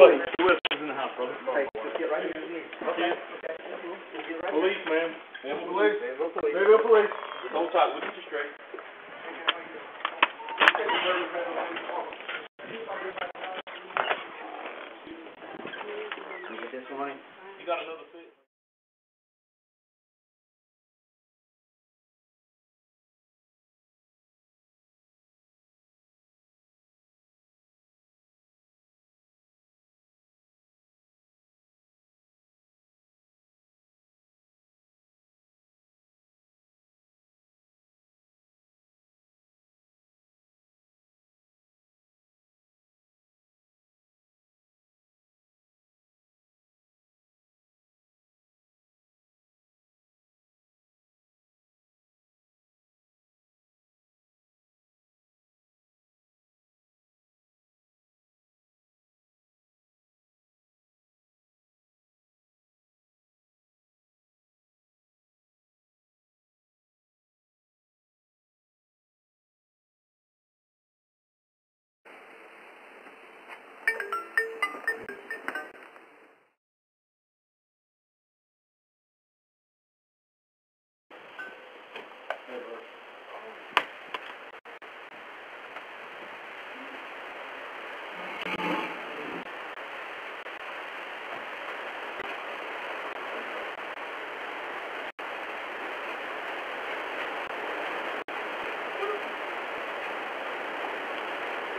buddy. Who else is in the house, brother? Okay, just get right here. Okay. Police, man. Police. Maybe a police. Don't talk, look at you straight. You get this one? You got another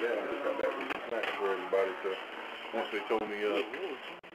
down just got back from for everybody, so, once they told me, uh,